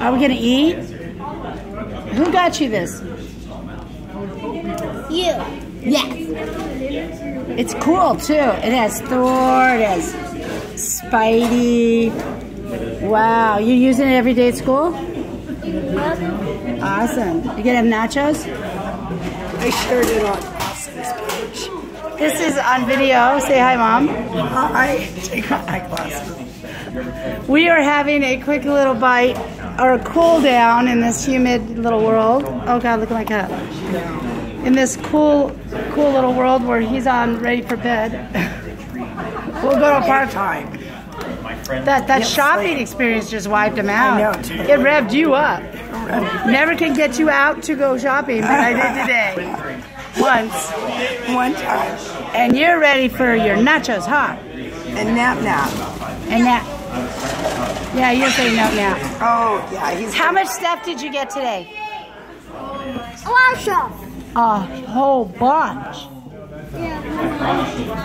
Are we gonna eat? Who got you this? You. Yes. It's cool too. It has Thor, it has Spidey. Wow, you using it every day at school? Awesome. You gonna have nachos? I shared it on Austin's page. This is on video. Say hi, Mom. Hi, take off my glasses. We are having a quick little bite or a cool down in this humid little world. Oh God, look at my cat. In this cool, cool little world where he's on ready for bed. we'll go to a park. Time. That that Yes, shopping experience just wiped him out. know. It revved you up. Never can get you out to go shopping, but I did today. Once. One time. And you're ready for your nachos, huh? And nap nap. And Nap. Yeah, you're saying no Nap. Oh, yeah, he's How much stuff did you get today? Awesome. A whole bunch. Yeah.